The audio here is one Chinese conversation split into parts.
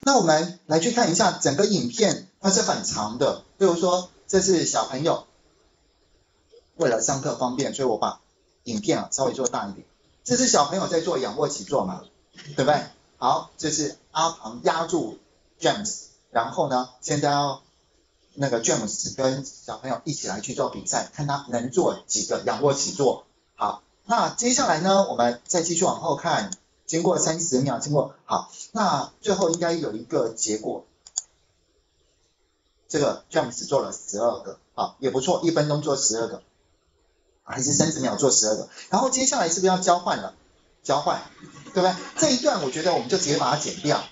那我们来去看一下整个影片，它是很长的。比如说，这是小朋友为了上课方便，所以我把影片啊稍微做大一点。这是小朋友在做仰卧起坐嘛，对不对？好，这是阿庞压住 James，然后呢，现在要那个 James 跟小朋友一起来去做比赛，看他能做几个仰卧起坐。好，那接下来呢，我们再继续往后看。经过三十秒，经过好，那最后应该有一个结果。这个 James 做了十二个，好也不错，一分钟做十二个，还是三十秒做十二个。然后接下来是不是要交换了？交换，对不对？这一段我觉得我们就直接把它剪掉。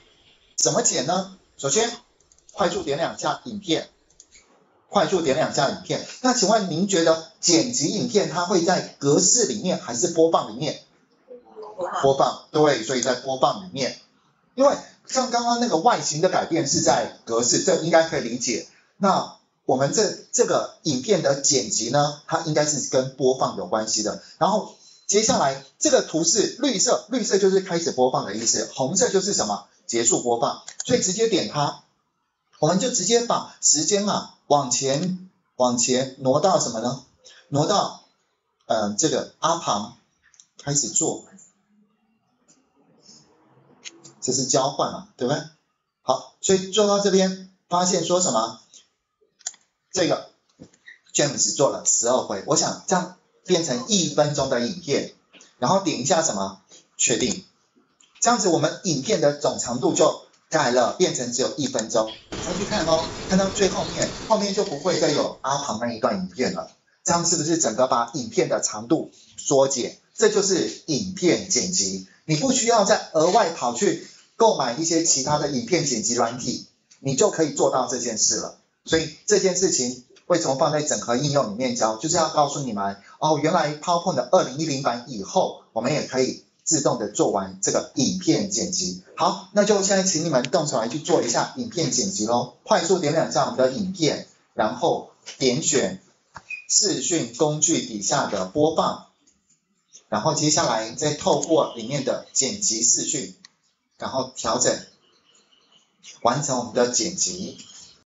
怎么剪呢？首先快速点两下影片，快速点两下影片。那请问您觉得剪辑影片它会在格式里面还是播放里面？播放对，所以在播放里面，因为像刚刚那个外形的改变是在格式，这应该可以理解。那我们这这个影片的剪辑呢，它应该是跟播放有关系的。然后接下来这个图是绿色，绿色就是开始播放的意思，红色就是什么结束播放，所以直接点它，我们就直接把时间啊往前往前挪到什么呢？挪到嗯这个阿庞开始做。这是交换嘛，对不对？好，所以做到这边，发现说什么？这个 James 做了十二回，我想这样变成一分钟的影片，然后点一下什么？确定。这样子我们影片的总长度就改了，变成只有一分钟。再去看哦，看到最后面，后面就不会再有阿庞那一段影片了。这样是不是整个把影片的长度缩减？这就是影片剪辑，你不需要再额外跑去。购买一些其他的影片剪辑软体，你就可以做到这件事了。所以这件事情为什么放在整合应用里面教，就是要告诉你们，哦，原来 PowerPoint 二零一零版以后，我们也可以自动的做完这个影片剪辑。好，那就现在请你们动手来去做一下影片剪辑喽。快速点两下我们的影片，然后点选视讯工具底下的播放，然后接下来再透过里面的剪辑视讯。然后调整，完成我们的剪辑。